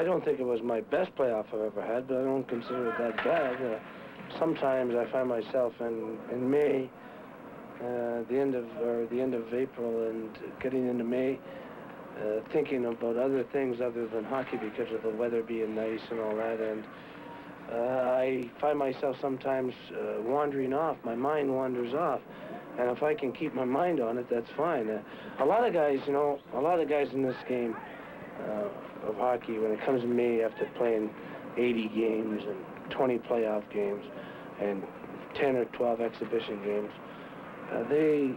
I, don't think it was my best playoff I've ever had, but I don't consider it that bad. Uh, sometimes I find myself in, in May, uh, the end of or the end of April, and getting into May, uh, thinking about other things other than hockey because of the weather being nice and all that. And uh, I find myself sometimes uh, wandering off. My mind wanders off. And if I can keep my mind on it, that's fine. Uh, a lot of guys, you know, a lot of guys in this game uh, of hockey, when it comes to me after playing 80 games and 20 playoff games and 10 or 12 exhibition games, uh, they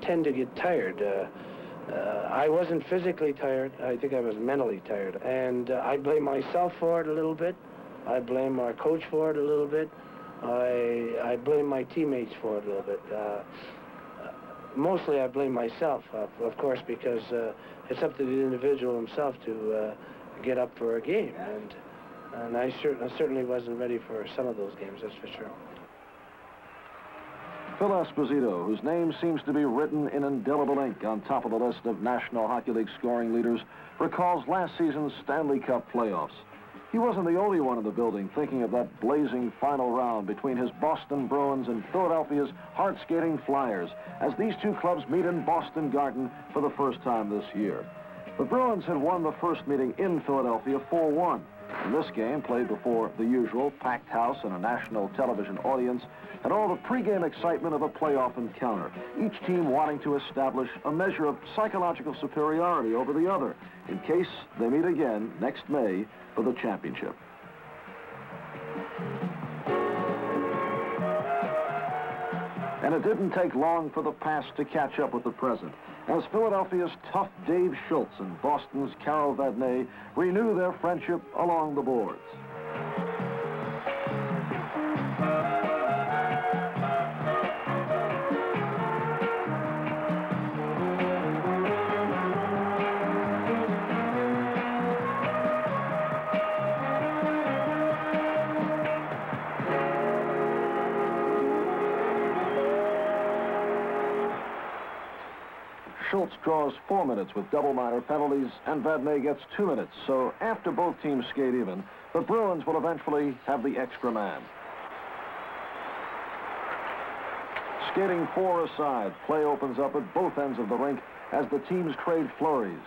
tend to get tired. Uh, uh, I wasn't physically tired. I think I was mentally tired. And uh, I blame myself for it a little bit. I blame our coach for it a little bit. I, I blame my teammates for it a little bit. Mostly I blame myself, uh, of course, because uh, it's up to the individual himself to uh, get up for a game. And, and I, cer I certainly wasn't ready for some of those games, that's for sure. Phil Esposito, whose name seems to be written in indelible ink on top of the list of National Hockey League scoring leaders, recalls last season's Stanley Cup playoffs. He wasn't the only one in the building thinking of that blazing final round between his Boston Bruins and Philadelphia's hard-skating Flyers as these two clubs meet in Boston Garden for the first time this year. The Bruins had won the first meeting in Philadelphia 4-1. In this game, played before the usual packed house and a national television audience, and all the pregame excitement of a playoff encounter, each team wanting to establish a measure of psychological superiority over the other in case they meet again next May for the championship. And it didn't take long for the past to catch up with the present, as Philadelphia's tough Dave Schultz and Boston's Carol Vadnais renew their friendship along the boards. Draws four minutes with double minor penalties, and Vadnais gets two minutes. So after both teams skate even, the Bruins will eventually have the extra man. Skating four aside, play opens up at both ends of the rink as the teams trade flurries.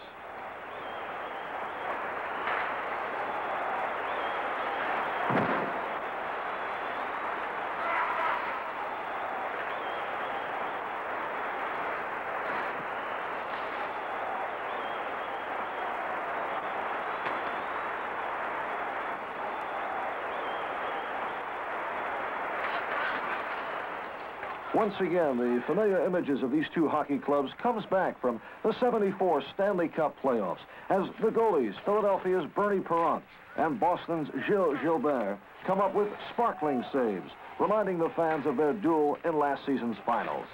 Once again, the familiar images of these two hockey clubs comes back from the 74 Stanley Cup playoffs as the goalies, Philadelphia's Bernie Parent and Boston's Gilles Gilbert, come up with sparkling saves, reminding the fans of their duel in last season's finals.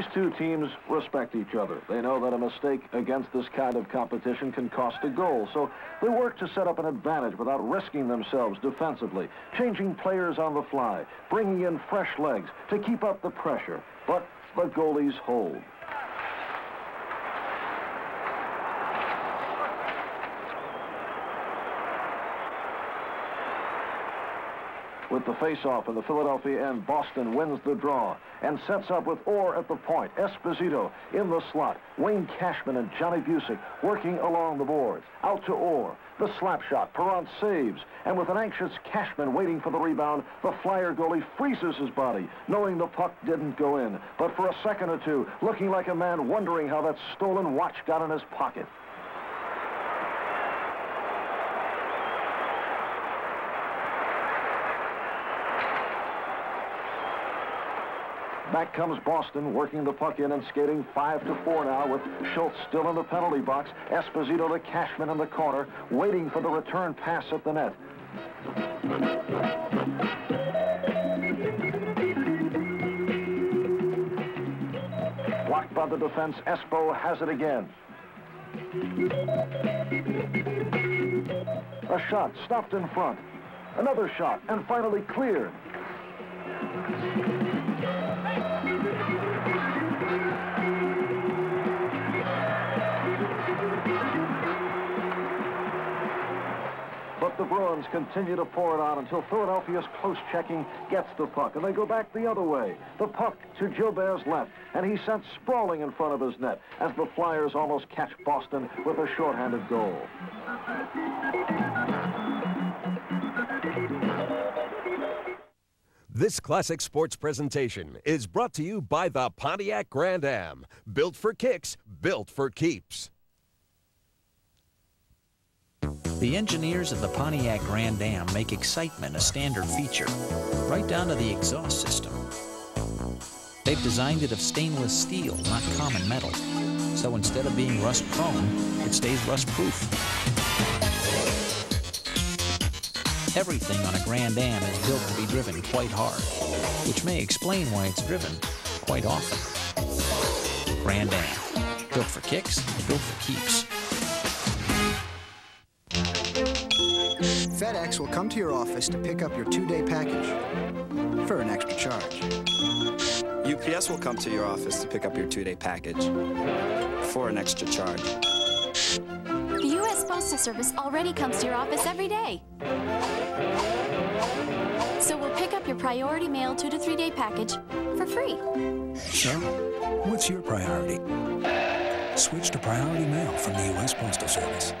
These two teams respect each other. They know that a mistake against this kind of competition can cost a goal, so they work to set up an advantage without risking themselves defensively, changing players on the fly, bringing in fresh legs to keep up the pressure. But the goalies hold. With the faceoff, and the Philadelphia end. Boston wins the draw and sets up with Orr at the point. Esposito in the slot. Wayne Cashman and Johnny Bucyk working along the boards. Out to Orr. The slap shot. Parent saves. And with an anxious Cashman waiting for the rebound, the Flyer goalie freezes his body, knowing the puck didn't go in. But for a second or two, looking like a man wondering how that stolen watch got in his pocket. Back comes Boston, working the puck in and skating 5 to 4 now with Schultz still in the penalty box. Esposito to Cashman in the corner, waiting for the return pass at the net. Blocked by the defense, Espo has it again. A shot stopped in front. Another shot, and finally cleared. The Bruins continue to pour it on until Philadelphia's close checking gets the puck, and they go back the other way. The puck to Gilbert's left, and he's sent sprawling in front of his net as the Flyers almost catch Boston with a shorthanded goal. This classic sports presentation is brought to you by the Pontiac Grand Am. Built for kicks, built for keeps. The engineers of the Pontiac Grand Am make excitement a standard feature, right down to the exhaust system. They've designed it of stainless steel, not common metal. So instead of being rust prone, it stays rust proof. Everything on a Grand Am is built to be driven quite hard, which may explain why it's driven quite often. Grand Am, built for kicks, built for keeps. FedEx will come to your office to pick up your two-day package for an extra charge. UPS will come to your office to pick up your two-day package for an extra charge. The U.S. Postal Service already comes to your office every day. So we'll pick up your priority mail two to three day package for free. So, what's your priority? Switch to Priority Mail from the U.S. Postal Service.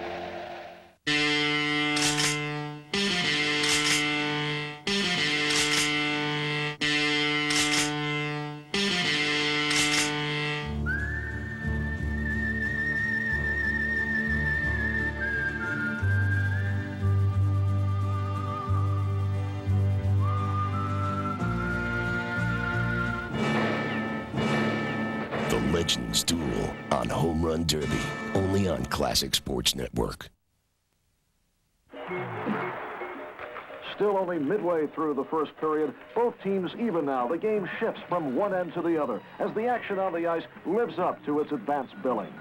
Classic Sports Network. Still only midway through the first period, both teams even now. The game shifts from one end to the other as the action on the ice lives up to its advanced billing.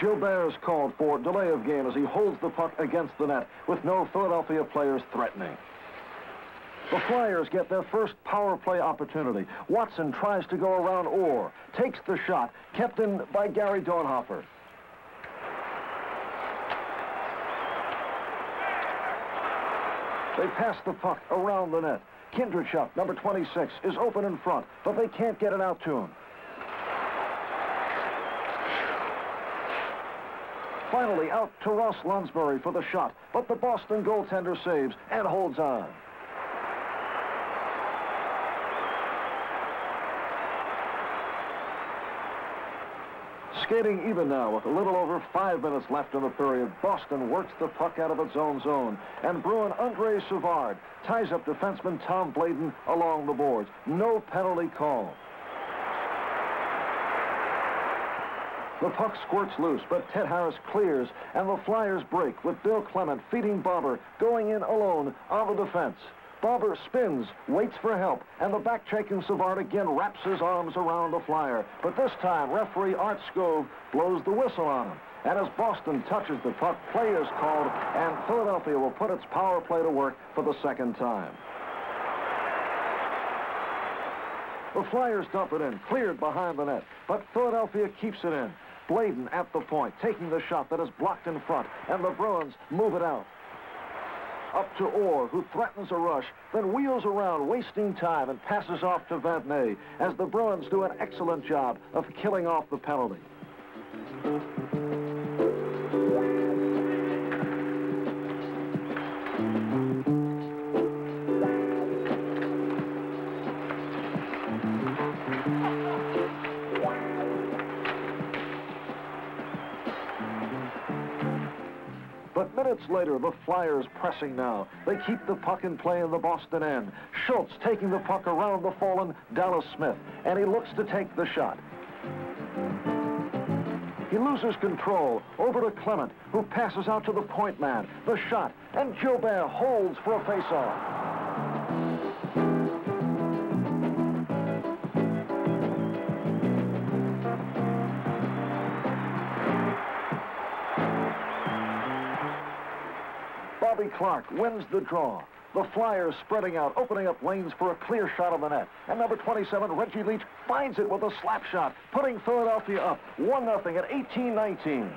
Gilbert is called for delay of game as he holds the puck against the net with no Philadelphia players threatening. The Flyers get their first power play opportunity. Watson tries to go around Orr, takes the shot, kept in by Gary Dornhoefer. They pass the puck around the net. Kindrachuk, number 26, is open in front, but they can't get it out to him. Finally, out to Ross Lonsberry for the shot, but the Boston goaltender saves and holds on. Skating even now with a little over five minutes left in the period. Boston works the puck out of its own zone. And Bruin Andre Savard ties up defenseman Tom Bladon along the boards. No penalty call. The puck squirts loose, but Ted Harris clears, and the Flyers break with Bill Clement feeding Barber, going in alone on the defense. Barber spins, waits for help, and the back-checking Savard again wraps his arms around the Flyer. But this time, referee Art Skov blows the whistle on him. And as Boston touches the puck, play is called, and Philadelphia will put its power play to work for the second time. The Flyers dump it in, cleared behind the net, but Philadelphia keeps it in. Bladon at the point, taking the shot that is blocked in front, and the Bruins move it out. Up to Orr, who threatens a rush, then wheels around, wasting time, and passes off to Vadnais, as the Bruins do an excellent job of killing off the penalty. Later, the Flyers pressing now. They keep the puck in play in the Boston end. Schultz taking the puck around the fallen Dallas Smith, and he looks to take the shot. He loses control over to Clement, who passes out to the point man. The shot, and Gilbert holds for a faceoff. Clarke wins the draw. The Flyers spreading out, opening up lanes for a clear shot on the net. And number 27, Reggie Leach, finds it with a slap shot, putting Philadelphia up 1-0 at 18-19.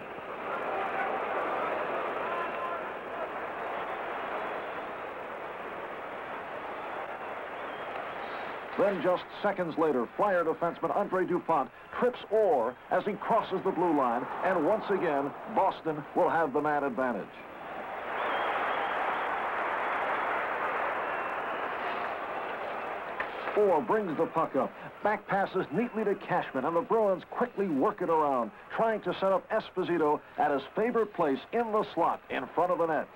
Then just seconds later, Flyer defenseman Andre Dupont trips Orr as he crosses the blue line, and once again, Boston will have the man advantage. Orr brings the puck up. Back passes neatly to Cashman, and the Bruins quickly work it around, trying to set up Esposito at his favorite place in the slot in front of the net.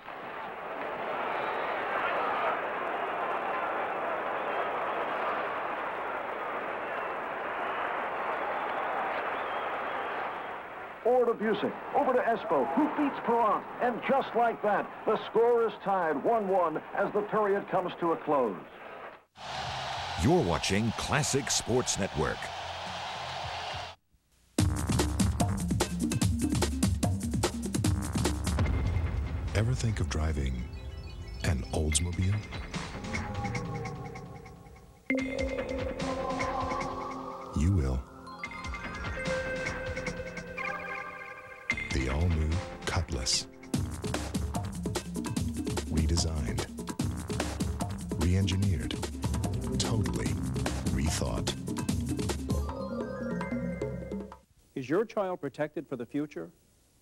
Orr to Bucyk, over to Espo, who beats Parent, and just like that, the score is tied 1-1 as the period comes to a close. You're watching Classic Sports Network. Ever think of driving an Oldsmobile? Your child protected for the future?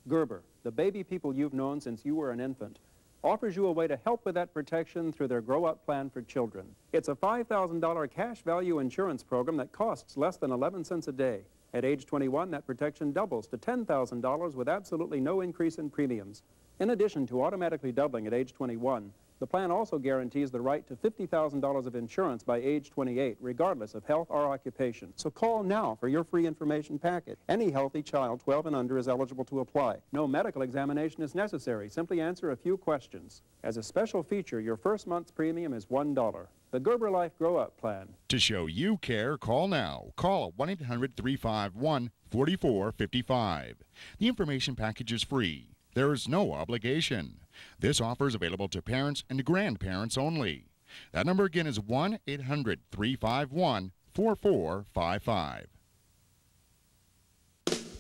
Gerber, the baby people you've known since you were an infant, offers you a way to help with that protection through their Grow Up Plan for Children. It's a $5,000 cash value insurance program that costs less than 11 cents a day. At age 21, that protection doubles to $10,000 with absolutely no increase in premiums. In addition to automatically doubling at age 21, the plan also guarantees the right to $50,000 of insurance by age 28, regardless of health or occupation. So call now for your free information packet. Any healthy child 12 and under is eligible to apply. No medical examination is necessary. Simply answer a few questions. As a special feature, your first month's premium is $1. The Gerber Life Grow Up Plan. To show you care, call now. Call 1 800 351 4455. The information package is free. There is no obligation. This offer is available to parents and grandparents only. That number again is 1 800 351 4455.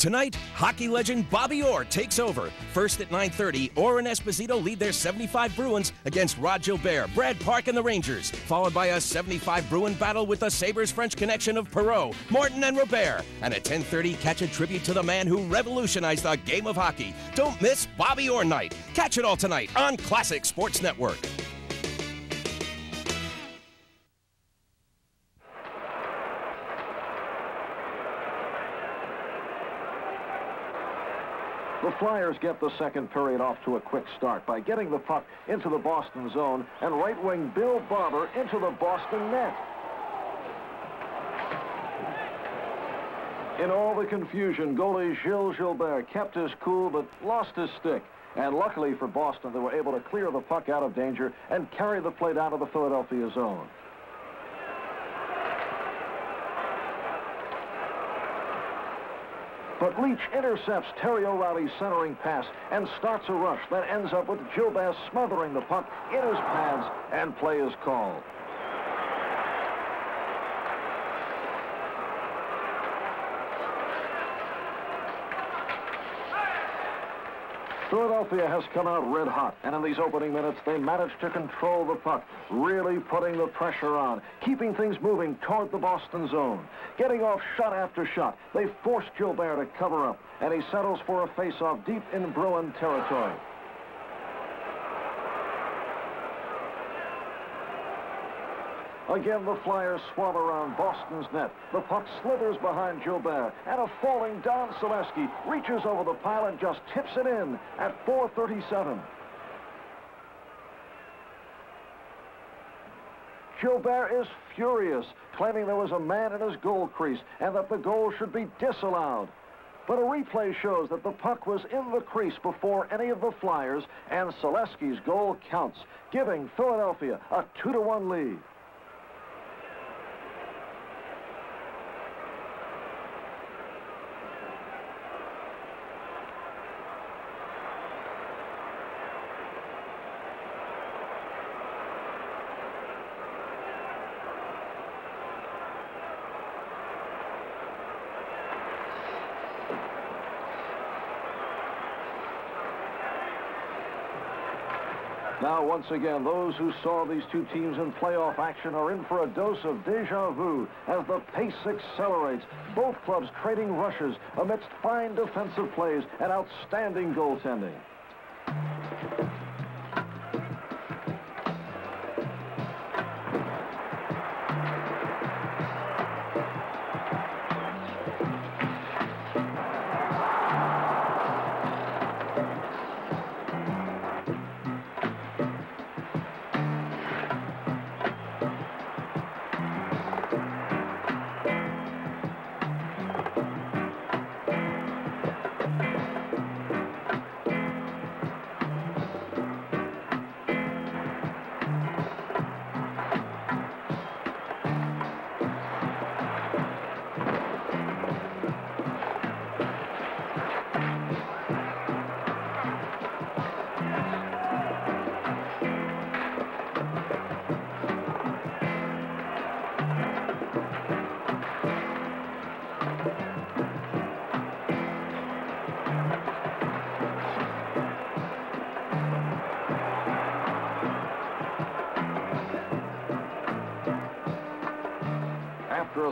Tonight, hockey legend Bobby Orr takes over. First at 9.30, Orr and Esposito lead their 75 Bruins against Rod Gilbert, Brad Park, and the Rangers, followed by a 75 Bruin battle with the Sabres French connection of Perreault, Martin, and Robert. And at 10.30, catch a tribute to the man who revolutionized the game of hockey. Don't miss Bobby Orr Night. Catch it all tonight on Classic Sports Network. The Flyers get the second period off to a quick start by getting the puck into the Boston zone and right wing Bill Barber into the Boston net. In all the confusion, goalie Gilles Gilbert kept his cool but lost his stick. And luckily for Boston, they were able to clear the puck out of danger and carry the play down to the Philadelphia zone. But Leach intercepts Terry O'Reilly's centering pass and starts a rush that ends up with Gilbert smothering the puck in his pads and play is called. Philadelphia has come out red hot, and in these opening minutes, they managed to control the puck, really putting the pressure on, keeping things moving toward the Boston zone. Getting off shot after shot, they forced Gilbert to cover up, and he settles for a face-off deep in Bruin territory. Again, the Flyers swat around Boston's net. The puck slithers behind Gilbert, and a falling Don Saleski reaches over the pile and just tips it in at 437. Gilbert is furious, claiming there was a man in his goal crease and that the goal should be disallowed. But a replay shows that the puck was in the crease before any of the Flyers, and Selesky's goal counts, giving Philadelphia a 2-1 lead. Once again, those who saw these two teams in playoff action are in for a dose of deja vu as the pace accelerates. Both clubs trading rushes amidst fine defensive plays and outstanding goaltending.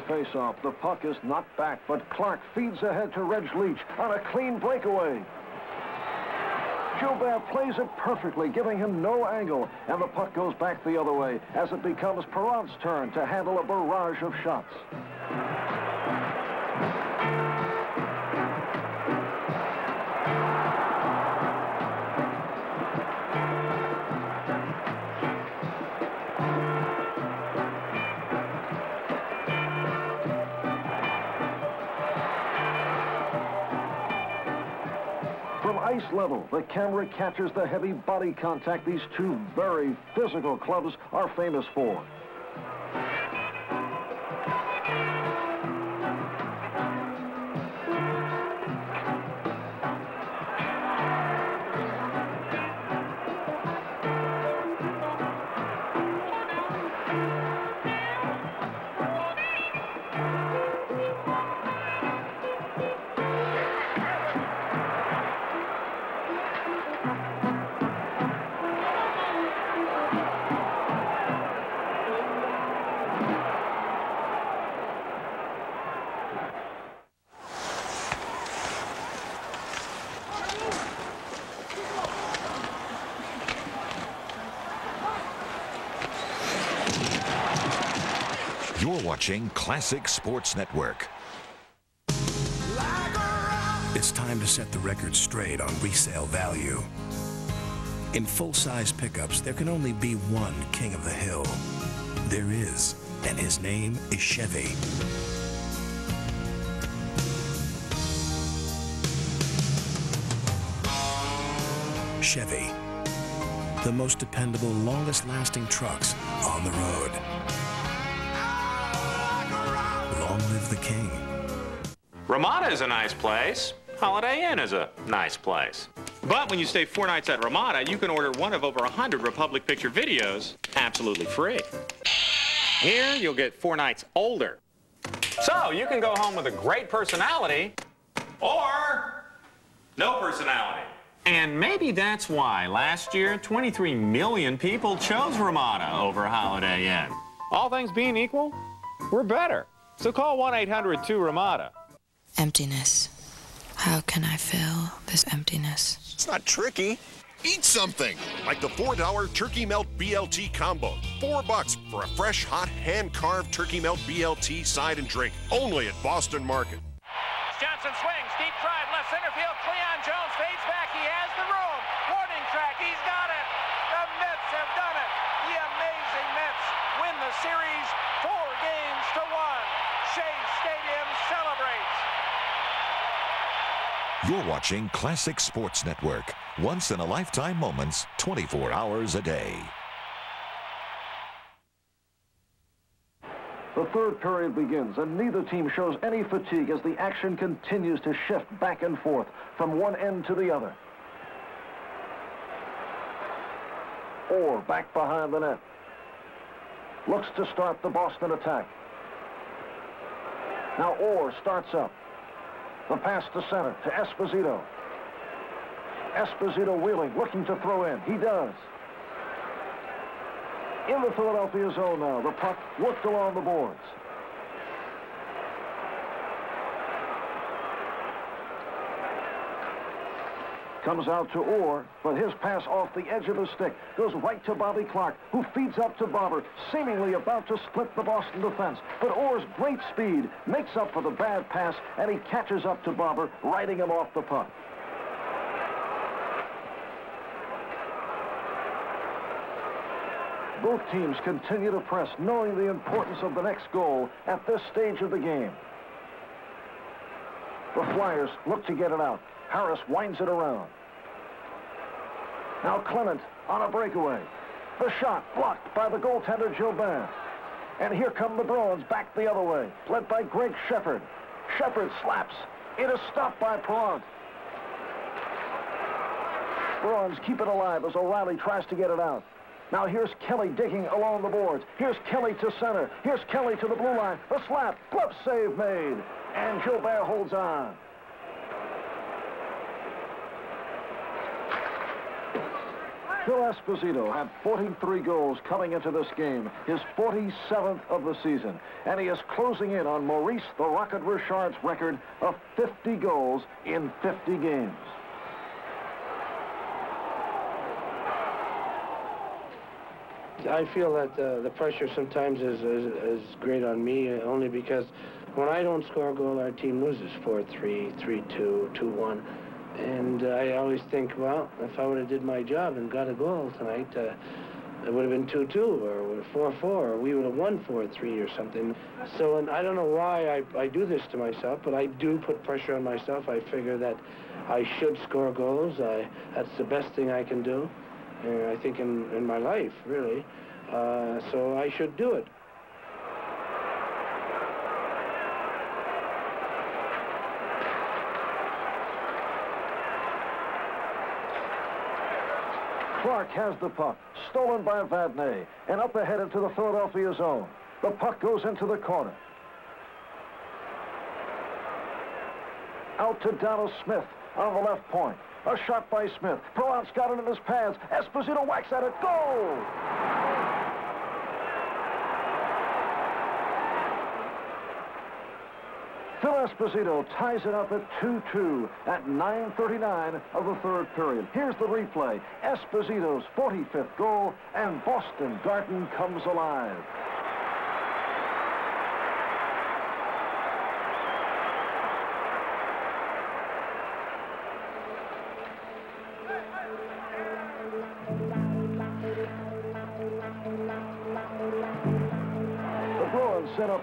A face-off, the puck is not back, but Clarke feeds ahead to Reg Leach on a clean breakaway. Gilbert plays it perfectly, giving him no angle, and the puck goes back the other way as it becomes Parent's turn to handle a barrage of shots. Ice level, the camera captures the heavy body contact these two very physical clubs are famous for. Watching Classic Sports Network. It's time to set the record straight on resale value. In full-size pickups, there can only be one king of the hill. There is, and his name is Chevy. Chevy, the most dependable, longest-lasting trucks on the road. Live the king. Ramada is a nice place. Holiday Inn is a nice place. But when you stay four nights at Ramada, you can order one of over 100 Republic Picture videos absolutely free. Here, you'll get four nights older. So you can go home with a great personality or no personality. And maybe that's why last year 23 million people chose Ramada over Holiday Inn. All things being equal, we're better. So call 1-800-2-RAMADA. Emptiness. How can I fill this emptiness? It's not tricky. Eat something, like the $4 Turkey Melt BLT combo. Four bucks for a fresh, hot, hand-carved Turkey Melt BLT side and drink. Only at Boston Market. Johnson swings, deep drive, left center field. Cleon Jones fades back. He has the room. Warning track. He's got it. The Mets have done it. The amazing Mets win the series four games to one. Shea Stadium celebrates. You're watching Classic Sports Network. Once in a lifetime moments, 24 hours a day. The third period begins, and neither team shows any fatigue as the action continues to shift back and forth from one end to the other. Orr back behind the net. Looks to start the Boston attack. Now Orr starts up. The pass to center to Esposito. Esposito wheeling, looking to throw in. He does. In the Philadelphia zone now, the puck worked along the boards. Comes out to Orr, but his pass off the edge of the stick goes right to Bobby Clarke, who feeds up to Barber, seemingly about to split the Boston defense. But Orr's great speed makes up for the bad pass, and he catches up to Barber, riding him off the puck. Both teams continue to press, knowing the importance of the next goal at this stage of the game. The Flyers look to get it out. Harris winds it around. Now Clement on a breakaway. The shot blocked by the goaltender Gilbert. And here come the Bruins back the other way, led by Gregg Sheppard. Shepard slaps. It is stopped by Parent. Bruins keep it alive as O'Reilly tries to get it out. Now here's Kelly digging along the boards. Here's Kelly to center. Here's Kelly to the blue line. The slap. Glove save made. And Gilbert holds on. Phil Esposito had 43 goals coming into this game, his 47th of the season, and he is closing in on Maurice the Rocket Richard's record of 50 goals in 50 games. I feel that uh, the pressure sometimes is, is, is great on me uh, only because when I don't score a goal, our team loses 4-3, 3-2, 2-1. And uh, I always think, well, if I would have did my job and got a goal tonight, uh, it would have been 2-2 or 4-4 or we would have won 4-3 or something. So and I don't know why I, I do this to myself, but I do put pressure on myself. I figure that I should score goals. I, that's the best thing I can do. Uh, I think in, in my life, really. Uh, so I should do it. Clarke has the puck, stolen by Vadnais, and up ahead into the Philadelphia zone. The puck goes into the corner. Out to Donald Smith on the left point. A shot by Smith. Parent's got it in his pads. Esposito whacks at it. Goal! Esposito ties it up at 2-2 at 9.39 of the third period. Here's the replay. Esposito's 45th goal, and Boston Garden comes alive.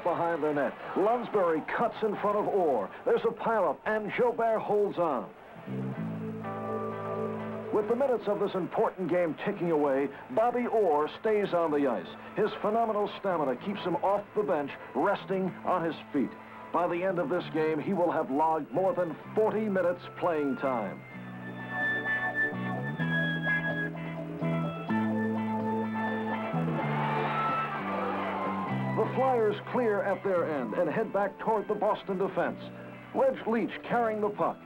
Behind the net. Lonsberry cuts in front of Orr. There's a pileup, and Gilbert holds on. With the minutes of this important game ticking away, Bobby Orr stays on the ice. His phenomenal stamina keeps him off the bench, resting on his feet. By the end of this game, he will have logged more than 40 minutes playing time. Clear at their end and head back toward the Boston defense. Reg Leach carrying the puck.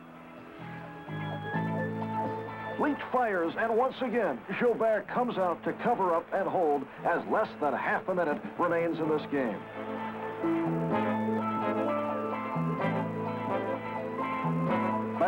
Leach fires, and once again, Gilbert comes out to cover up and hold as less than half a minute remains in this game.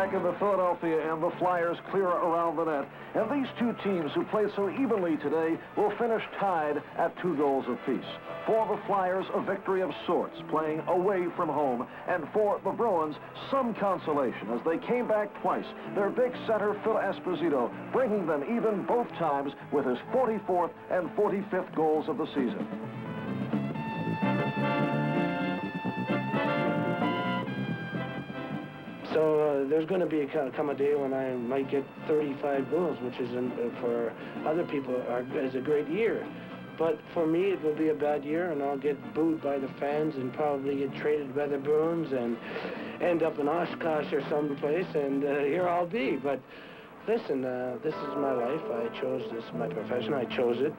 Back in the Philadelphia and the Flyers clear around the net. And these two teams who played so evenly today will finish tied at two goals apiece. For the Flyers, a victory of sorts, playing away from home. And for the Bruins, some consolation as they came back twice. Their big center, Phil Esposito, bringing them even both times with his 44th and 45th goals of the season. So uh, there's going to be a, come a day when I might get 35 bulls, which is in, uh, for other people are, is a great year. But for me, it will be a bad year, and I'll get booed by the fans and probably get traded by the Bruins and end up in Oshkosh or someplace, and uh, here I'll be. But listen, uh, this is my life. I chose this, my profession. I chose it.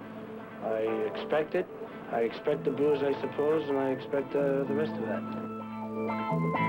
I expect it. I expect the booze, I suppose, and I expect uh, the rest of that.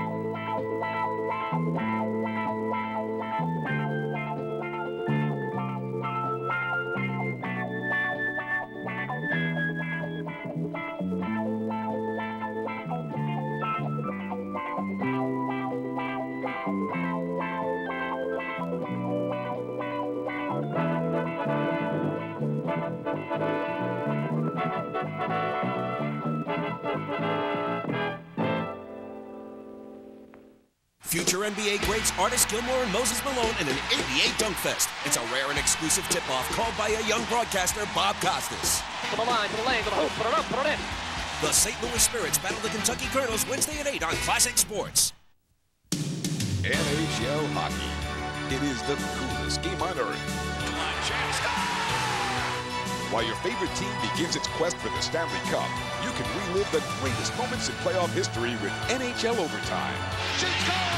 Future NBA greats Artis Gilmore and Moses Malone in an NBA Dunk Fest. It's a rare and exclusive tip-off called by a young broadcaster, Bob Costas. To the line, to the lane, to the hoop, put it up, put it in. The St. Louis Spirits battle the Kentucky Colonels Wednesday at 8 on Classic Sports. NHL hockey. It is the coolest game on earth. While your favorite team begins its quest for the Stanley Cup, you can relive the greatest moments in playoff history with NHL Overtime.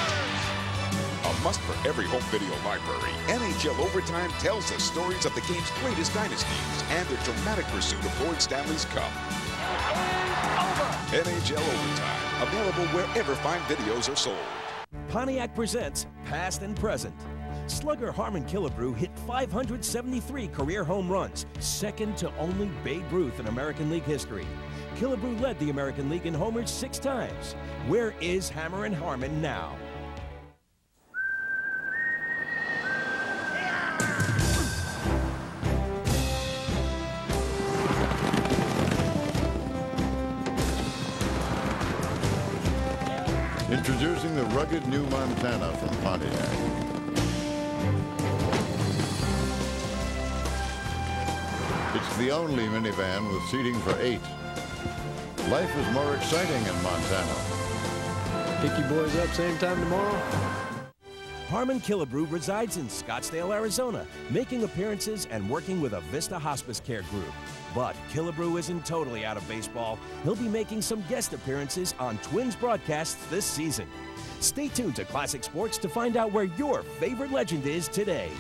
Must for every home video library, NHL Overtime tells the stories of the game's greatest dynasties and their dramatic pursuit of Lord Stanley's Cup. NHL Overtime, available wherever fine videos are sold. Pontiac presents Past and Present. Slugger Harmon Killebrew hit 573 career home runs, second to only Babe Ruth in American League history. Killebrew led the American League in homers six times. Where is Hammerin' Harmon now? Introducing the rugged new Montana from Pontiac. It's the only minivan with seating for eight. Life is more exciting in Montana. Pick you boys up same time tomorrow? Harmon Killebrew resides in Scottsdale, Arizona, making appearances and working with a Vista Hospice Care group. But Killebrew isn't totally out of baseball. He'll be making some guest appearances on Twins broadcasts this season. Stay tuned to Classic Sports to find out where your favorite legend is today.